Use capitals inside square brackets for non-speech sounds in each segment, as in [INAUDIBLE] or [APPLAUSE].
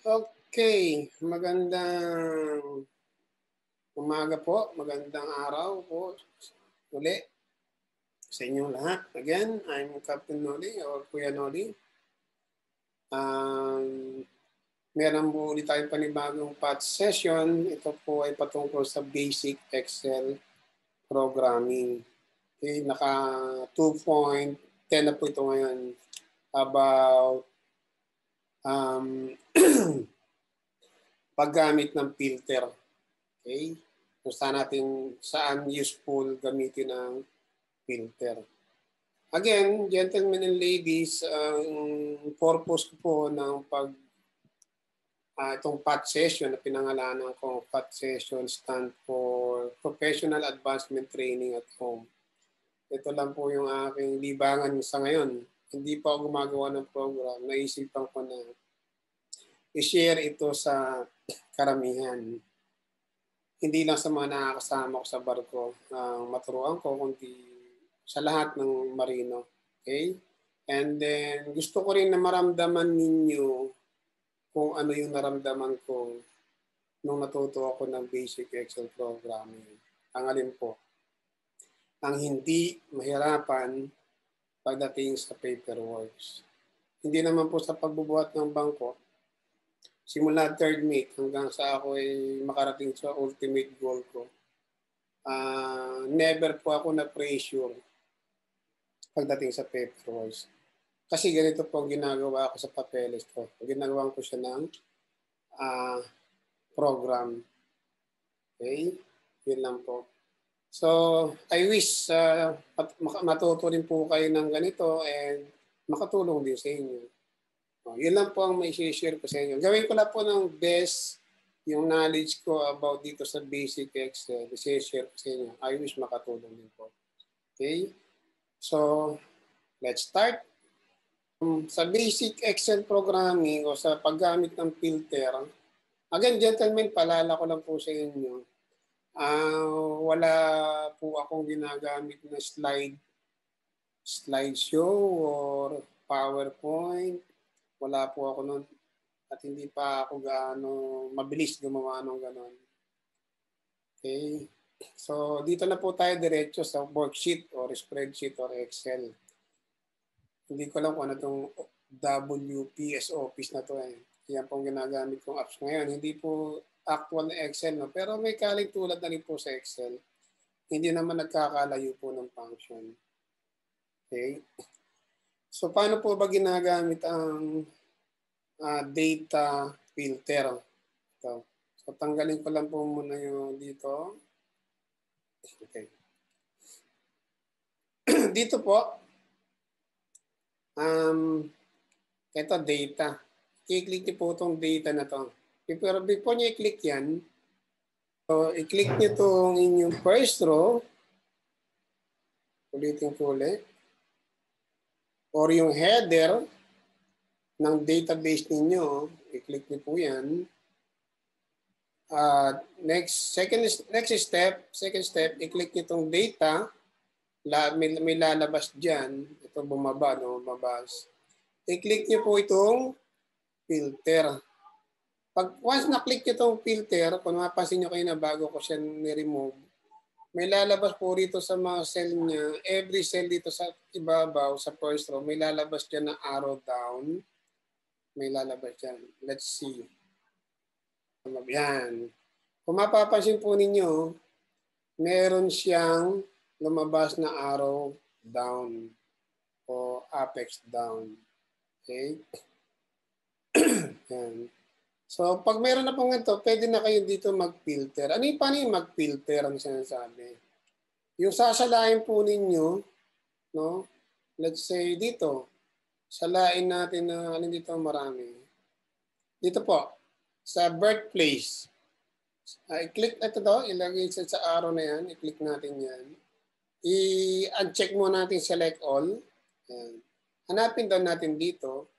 Okay, magandang umaga po, magandang araw po uli sa inyong lahat. Again, I'm Captain Noli or Kuya Noli. Um, meron po ulit tayong panibagong patch session. Ito po ay patungkol sa basic Excel programming. Okay, naka 2.10 na po ito ngayon about um, [CLEARS THROAT] paggamit ng filter. Okay? Kung saan natin, saan useful gamitin ang filter. Again, gentlemen and ladies, ang purpose ko po ng pag uh, itong PAT session na pinangalanan ko, PAT session stand for Professional Advancement Training at Home. Ito lang po yung aking libangan sa ngayon. Hindi pa ako gumagawa ng program. Naisipan ko na i-share ito sa karamihan. Hindi lang sa mga nakakasama ko sa barko ang uh, maturuan ko, kundi sa lahat ng marino. Okay? And then, gusto ko rin na maramdaman ninyo kung ano yung naramdaman ko nung natuto ako ng basic Excel programming. Ang alin po, ang hindi mahirapan pagdating sa paperworks. Hindi naman po sa pagbubuhat ng bangko, simula third meet hanggang sa ako ay makarating sa ultimate goal ko. Uh, never po ako na pressure pagdating sa paperworks. Kasi ganito po ang ginagawa ko sa papeles ko. Ginagawa ko siya ng uh, program. Okay? Yun lang po. So, I wish uh, matuto rin po kayo ng ganito and makatulong din sa inyo. Oh, yun lang po ang may share ko sa inyo. Gawin ko lang po ng best yung knowledge ko about dito sa basic Excel. I-share ko sa inyo. I wish makatulong din po. Okay? So, let's start. Um, sa basic Excel programming o sa paggamit ng filter, again, gentlemen, palala ko lang po sa inyo. Uh, wala po akong ginagamit na slide slideshow or PowerPoint wala po ako noon at hindi pa ako gaano mabilis gumawa ng ganon. Okay. So, dito na po tayo diretso sa worksheet or spreadsheet or Excel. Hindi ko lang kung ano itong WPS Office na to eh. Yan pong ginagamit kong apps ngayon. Hindi po actual na Excel, no? pero may kaling tulad na rin po sa Excel. Hindi naman nagkakalayo po ng function. Okay. So paano po ba ginagamit ang uh, data filter? Ito. So tanggalin ko lang po muna yung dito. Okay. [CLEARS THROAT] dito po, um, ito data. I-click niyo po itong data na to. Pero before niyo i-click yan, so i-click niyo itong inyong first row. Ulitin ko ulit or yung header ng database ninyo, i-click niyo po yan. Uh, next, second, next step, second step, i-click niyo itong data. La, may, may lalabas dyan. Ito bumaba, no? Bumabas. I-click niyo po itong filter. Pag once na-click niyo itong filter, kung mapapansin niyo kayo na bago ko siya ni-remove, may lalabas po rito sa mga cell niya. Every cell dito sa ibabaw, sa first row, may lalabas dyan na arrow down. May lalabas dyan. Let's see. Yan. Kung mapapansin po ninyo, meron siyang lumabas na arrow down o apex down. Okay? [CLEARS THROAT] Yan. So, pag meron na pong ito, pwede na kayo dito mag-filter. Ano yung paano yung mag-filter ang sinasabi? Yung sasalain po ninyo, no? Let's say dito, salain natin na ano dito marami. Dito po, sa birthplace. Uh, i-click ito to, ilagay sa, sa arrow na yan, i-click natin yan. I-uncheck mo natin select all. Yan. Hanapin daw natin dito,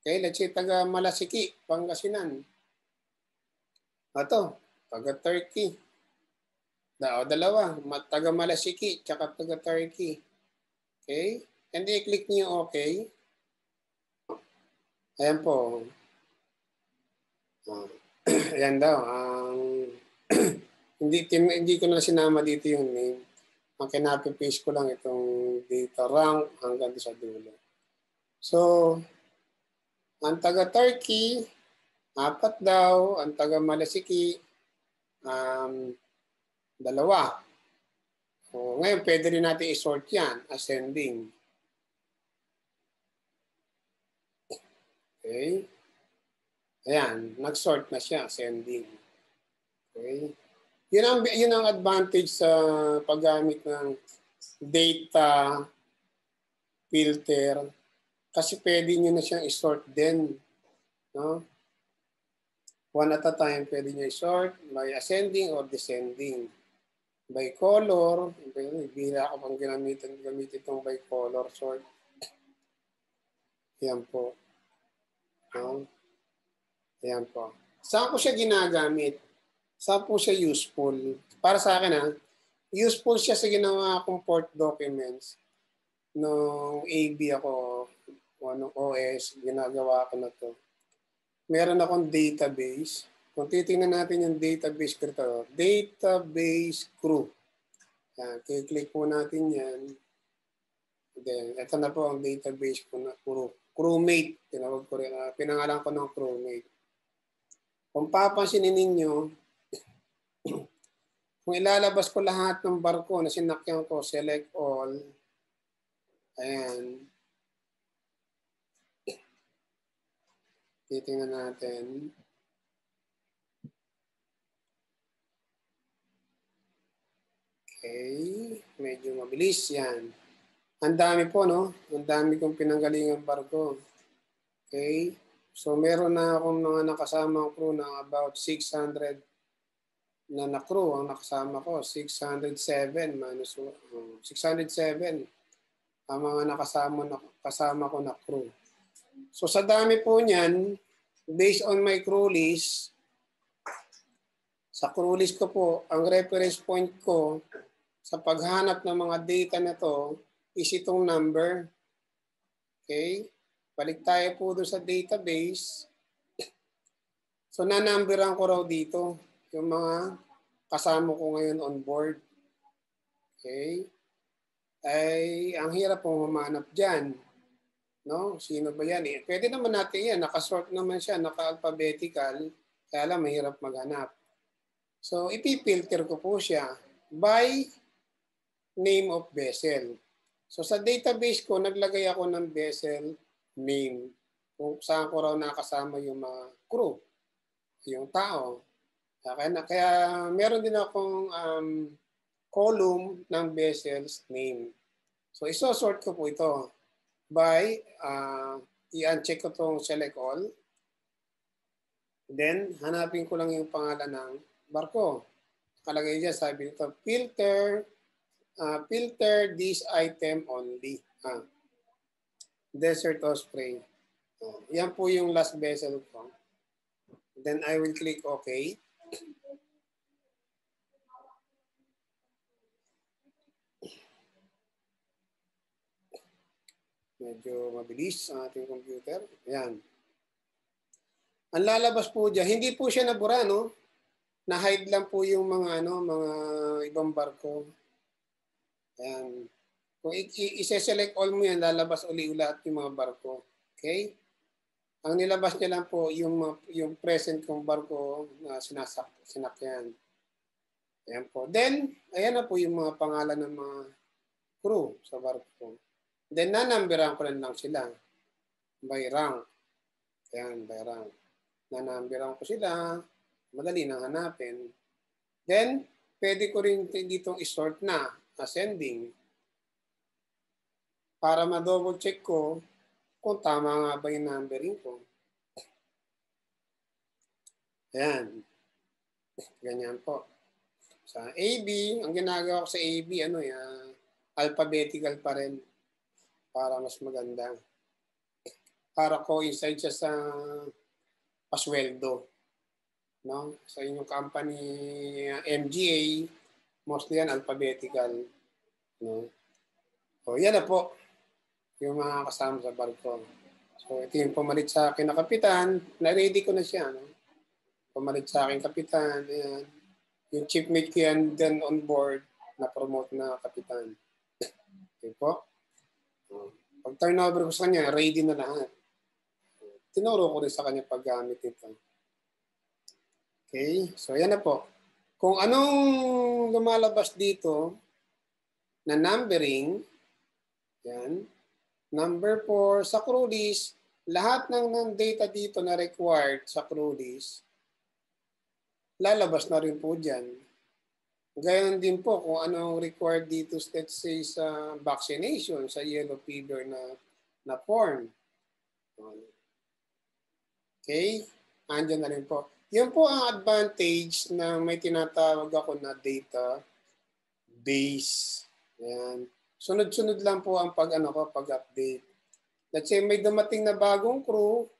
Okay, let's say taga Malasiki, Pangasinan. Ito, taga Turkey. Da, dalawa, taga Malasiki, tsaka taga Turkey. Okay? And then click niyo okay. Ayan po. [CLEARS THROAT] Ayan daw. Ang [CLEARS THROAT] hindi, hindi ko na sinama dito yung name. Ang kinapi-paste ko lang itong data rank hanggang sa dulo. So, ang taga Turkey, apat daw. Ang taga Malasiki, um, dalawa. So, ngayon, pwede rin natin i-sort yan, ascending. Okay. Ayan, nag-sort na siya, ascending. Okay. Yun ang, yun ang advantage sa paggamit ng data filter kasi pwede nyo na siyang i-sort din. No? One at a time, pwede nyo i-sort by ascending or descending. By color, bihira ako pang ginamitin, gamitin itong by color sort. Yan po. No? Yan po. Saan ko siya ginagamit? Saan po siya useful? Para sa akin ha, useful siya sa ginawa kong port documents. Nung AB ako, o anong OS, ginagawa ko na to. Meron akong database. Kung titingnan natin yung database ko ito, database crew. Yan, click po natin yan. Then, ito na po ang database ko na crew. Crewmate, tinawag ko rin, uh, pinangalan ko ng crewmate. Kung papansinin ninyo, [CLEARS THROAT] kung ilalabas ko lahat ng barko na sinakyan ko, select all, ayan, titingnan natin. Okay, medyo mabilis yan. Ang dami po, no? Ang dami kong pinanggalingan barko. Okay, so meron na akong mga nakasama crew na about 600 na na-crew ang nakasama ko, 607 minus uh, 607 ang mga nakasama na kasama ko na crew. So sa dami po niyan, based on my crew list, sa crew list ko po, ang reference point ko sa paghanap ng mga data na to is itong number. Okay? Balik tayo po doon sa database. [COUGHS] So nanumberan ko raw dito yung mga kasama ko ngayon on board. Okay? Ay, ang hirap pong humanap dyan. No? Sino ba yan? Eh, pwede naman natin yan. Nakasort naman siya, naka-alphabetical. Kaya lang, mahirap maghanap. So, ipipilter ko po siya by name of vessel. So, sa database ko, naglagay ako ng vessel name kung saan ko raw nakasama yung mga crew, yung tao. Okay na. Kaya meron din akong um, column ng vessels name. So isosort ko po ito by uh, i-uncheck ko itong select all. Then hanapin ko lang yung pangalan ng barko. Kalagay dyan, sabi nito, filter, uh, filter this item only. Ah. Desert Osprey. Uh, yan po yung last vessel ko. Then I will click OK. Medyo mabilis ang ating computer. Ayan. Ang lalabas po dyan, hindi po siya nabura, no? Na-hide lang po yung mga, ano, mga ibang barko. Ayan. Kung i-select all mo yan, lalabas uli ulat yung mga barko. Okay? Ang nilabas niya lang po yung yung present kong barko na sinasak sinakyan. Ayan po. Then, ayan na po yung mga pangalan ng mga crew sa barko. Then, nanamberan ko lang sila by rank. Ayan, by rank. Nanamberan ko sila. Madali nang hanapin. Then, pwede ko rin ditong isort na ascending para ma-double check ko kung tama nga ba yung numbering ko. Ayan. Ganyan po. Sa AB, ang ginagawa ko sa AB, ano yan, alphabetical pa rin para mas maganda. Para coincide siya sa pasweldo. No? Sa inyong company MGA, mostly yan alphabetical. No? So, yan na po yung mga kasama sa barko. So, ito yung pumalit sa kinakapitan. Na-ready ko na siya. No? pumalit sa akin kapitan. Ayan. Yung chiefmate ko yan then on board na promote na kapitan. [LAUGHS] Okay po. Pag turnover ko sa kanya, ready na lahat. Tinuro ko rin sa kanya paggamit nito. Okay, so yan na po. Kung anong lumalabas dito na numbering, yan, number 4 sa crew list, lahat ng, ng data dito na required sa crew list, lalabas na rin po dyan. Gayon din po kung anong required dito, let's say, sa vaccination, sa yellow fever na, na form. Okay? Andyan na rin po. Yan po ang advantage na may tinatawag ako na data base. Yan. Sunod-sunod lang po ang pag ano ko, pag-update. Let's say may dumating na bagong crew,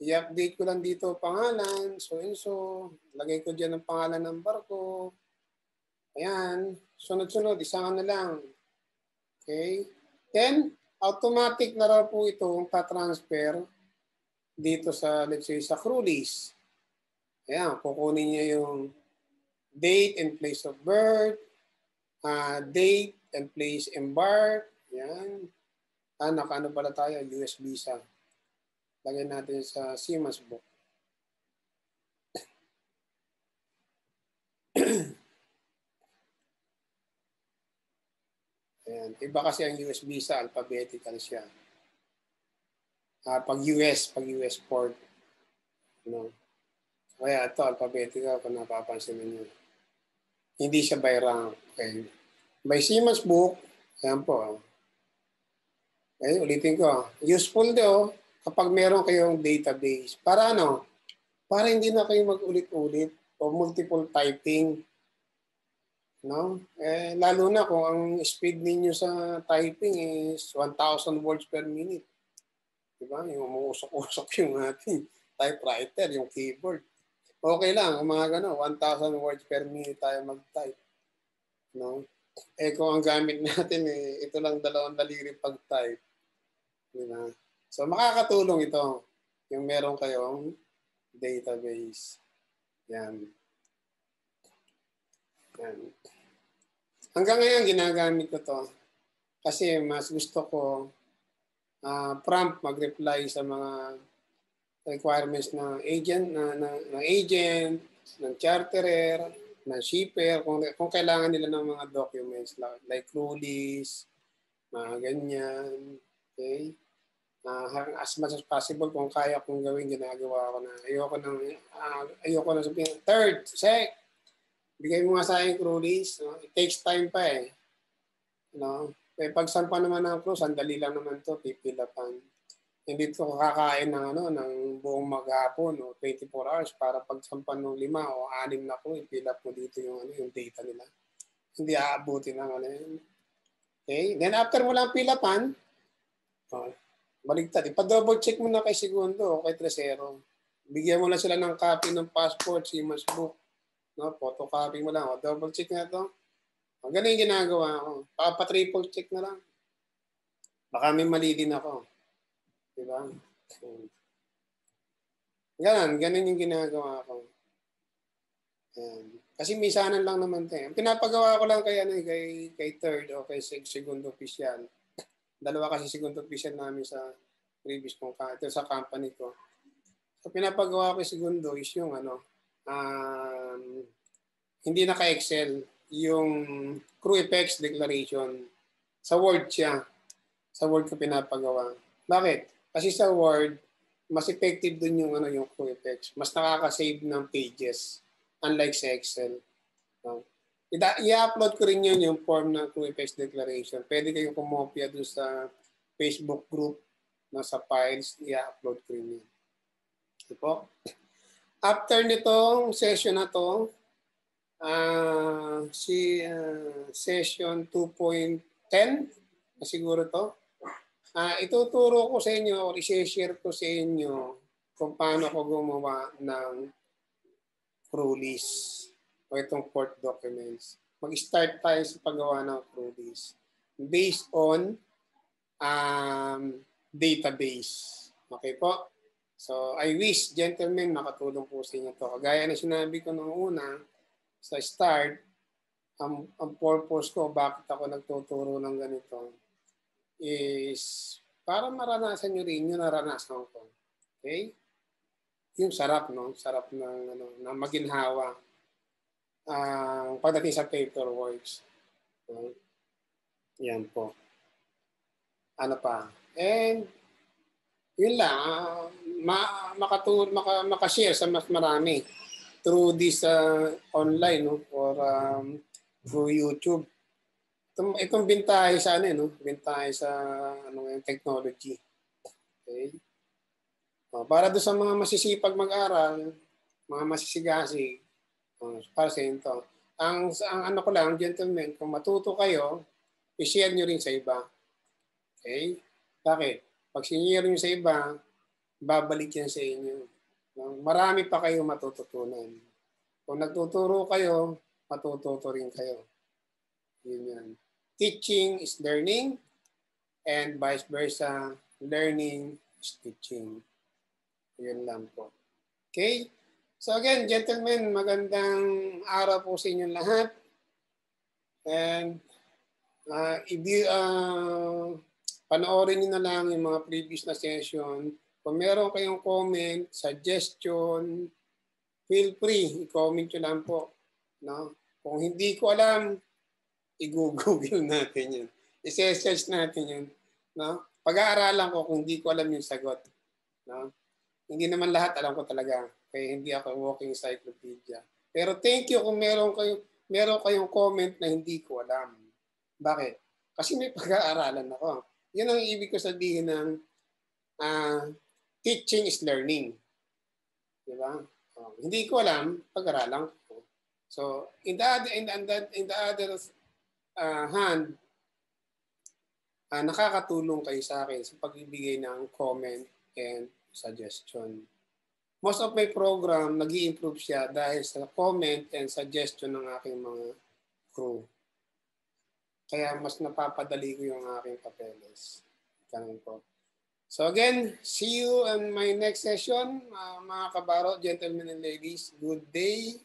i-update ko lang dito pangalan, so and so, lagay ko diyan ang pangalan ng barko. Ayan, sunod-sunod, isa na lang. Okay? Then, automatic na raw po itong ta-transfer dito sa, let's say, sa crew list. Ayan, kukunin niya yung date and place of birth, uh, date and place embark. Ayan. Ah, naka ano pala tayo, US visa. Lagyan natin sa CMAS book. Ayan. Iba kasi ang US visa, alphabetical siya. Uh, pag US, pag US port. Know. Kaya ito, alphabetical, kung napapansin ninyo. Hindi siya by rank. Okay. By CMAS book, ayan po. Okay, ulitin ko. Useful daw kapag meron kayong database. Para ano? Para hindi na kayo mag-ulit-ulit o multiple typing. No? Eh, lalo na kung ang speed ninyo sa typing is 1,000 words per minute. Diba? Yung umuusok-usok yung ating typewriter, yung keyboard. Okay lang, kung mga gano, 1,000 words per minute tayo mag-type. No? Eh kung ang gamit natin, eh, ito lang dalawang daliri pag-type. Diba? So makakatulong ito yung meron kayong database. Yan. Yan. Hanggang ngayon ginagamit ko to kasi mas gusto ko uh, prompt mag-reply sa mga requirements ng agent na, na, ng agent, ng charterer, ng shipper, kung, kung kailangan nila ng mga documents like, like crew list, mga ganyan. Okay? uh, as much as possible kung kaya kong gawin ginagawa ko na ayoko nang uh, ayoko na sabihin third sec bigay mo nga sa akin crew list no? it takes time pa eh you know eh, pag sampa naman ng crew sandali lang naman to pipilapan hindi to kakain ng ano ng buong maghapon o 24 hours para pag sampa ng lima o anim na crew ipilap mo dito yung ano yung data nila hindi aabutin ng ano yun okay then after mo lang pilapan oh, Baligtad. Ipa-double check mo na kay Segundo o kay Tresero. Bigyan mo lang sila ng copy ng passport, SIMAS book. No, photocopy mo lang. O, double check na to. Ang ganun yung ginagawa ko. Papa-triple check na lang. Baka may mali din ako. Diba? Ganun, ganun yung ginagawa ko. Ayan. Kasi misanan lang naman tayo. Pinapagawa ko lang kay, ano, kay, kay third o kay segundo official Dalawa kasi segundo official namin sa previous kong ito sa company ko. So pinapagawa ko yung segundo is yung ano, um, hindi naka-excel yung crew effects declaration. Sa Word siya. Sa Word ko pinapagawa. Bakit? Kasi sa Word, mas effective dun yung ano yung crew effects. Mas nakaka-save ng pages unlike sa Excel. No? i-upload ko rin yun yung form ng QFX declaration. Pwede kayong kumopya doon sa Facebook group na sa files, i-upload ko rin yun. Ito po. After nitong session na to, uh, si uh, session 2.10, siguro to, uh, ituturo ko sa inyo or i-share ko sa inyo kung paano ko gumawa ng crew list o itong port documents. Mag-start tayo sa paggawa ng Prudis based on um, database. Okay po? So I wish, gentlemen, makatulong po sa inyo to. Kagaya na sinabi ko noong una, sa start, ang, ang purpose ko, bakit ako nagtuturo ng ganito, is para maranasan nyo rin yung naranasan ko. Okay? Yung sarap, no? Sarap ng, ano, na maginhawa ang uh, pagdating sa paperworks. Okay? Yan po. Ano pa? And yun lang, ma makatulong maka, maka-share sa mas marami through this uh, online no or um, through YouTube. Itong, itong bintahe sa ano no, bintahe sa ano yung technology. Okay? Uh, para do sa mga masisipag mag-aral, mga masisigasig, uh, para sa ito. Ang, ang ano ko lang, gentlemen, kung matuto kayo, i-share nyo rin sa iba. Okay? Bakit? Pag sinire nyo sa iba, babalik yan sa inyo. Marami pa kayo matututunan. Kung nagtuturo kayo, matututo rin kayo. Yun yan. Teaching is learning and vice versa, learning is teaching. Yun lang po. Okay? So again, gentlemen, magandang araw po sa inyong lahat. And uh, if you, uh, panoorin niyo na lang yung mga previous na session. Kung meron kayong comment, suggestion, feel free, i-comment nyo lang po. No? Kung hindi ko alam, i-google [LAUGHS] natin yun. I-search natin yun. No? Pag-aaralan ko kung hindi ko alam yung sagot. No? Hindi naman lahat alam ko talaga. Kaya hindi ako walking encyclopedia. Pero thank you kung meron kayo meron kayong comment na hindi ko alam. Bakit? Kasi may pag-aaralan ako. Yan ang ibig ko sabihin ng uh, teaching is learning. Di ba? Uh, hindi ko alam, pag-aralan ko. So, in the other, in the, in the other uh, hand, uh, nakakatulong kayo sa akin sa pagbibigay ng comment and suggestion. Most of my program, nag improve siya dahil sa comment and suggestion ng aking mga crew. Kaya mas napapadali ko yung aking papeles. Ganun po. So again, see you in my next session. Uh, mga kabaro, gentlemen and ladies, good day.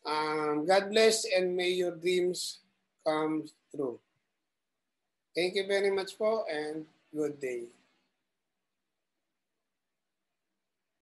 Um, God bless and may your dreams come true. Thank you very much po and good day.